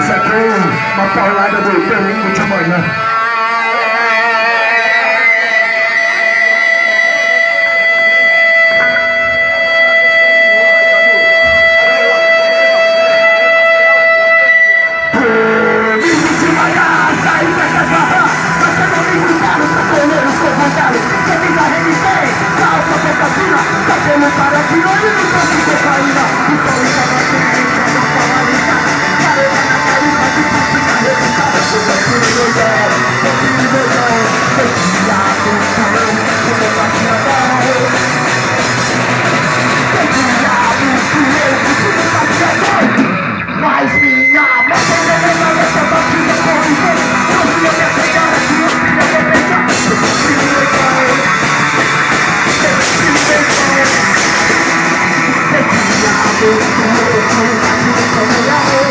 Isso aqui é uma paulada do domingo de manhã. Thank you.